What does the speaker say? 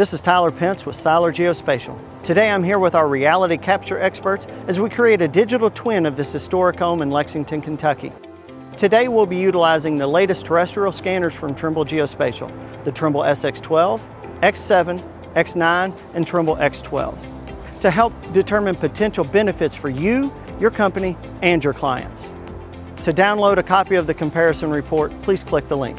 This is Tyler Pence with Seiler Geospatial. Today I'm here with our reality capture experts as we create a digital twin of this historic home in Lexington, Kentucky. Today we'll be utilizing the latest terrestrial scanners from Trimble Geospatial, the Trimble SX12, X7, X9, and Trimble X12, to help determine potential benefits for you, your company, and your clients. To download a copy of the comparison report, please click the link.